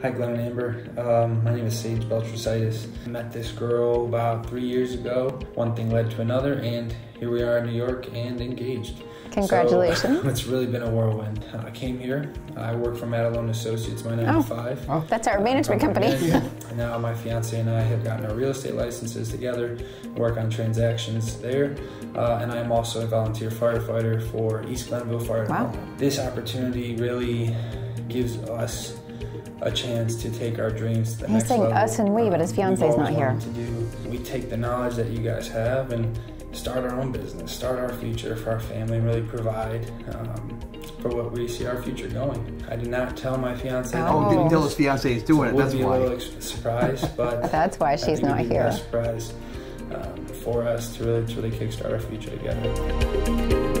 Hi, Glenn and Amber. Um, my name is Sage Beltricitis. I met this girl about three years ago. One thing led to another, and here we are in New York and engaged. Congratulations. So, it's really been a whirlwind. I came here. I work for Madelone Associates, my 9 Oh. to 5. Oh, that's our management company. And now my fiance and I have gotten our real estate licenses together, work on transactions there, uh, and I am also a volunteer firefighter for East Glenville Fire Wow. Department. This opportunity really gives us a chance to take our dreams to the He's next saying level. us and we, but his fiance's always not here. To do, we take the knowledge that you guys have and start our own business, start our future for our family, and really provide um, for what we see our future going. I did not tell my fiance. Oh, we Oh. did didn't tell his fiance he's So doing it it, would that's be a why. little ex- surprise, but That's why I she's think not it'd be a here. surprise um, for us to really, to really kickstart our future together.